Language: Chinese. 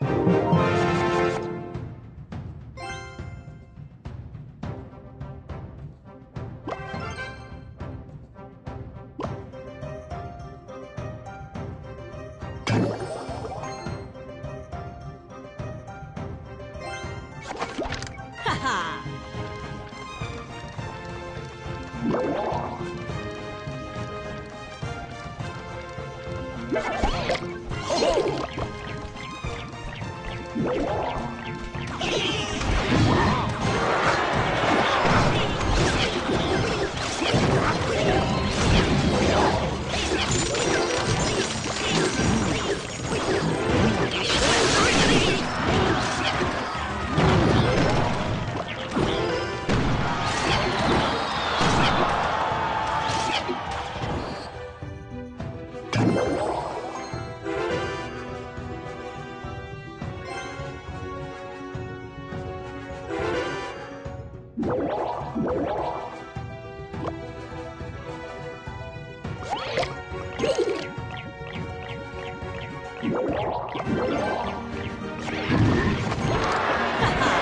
哈哈！Ha ha!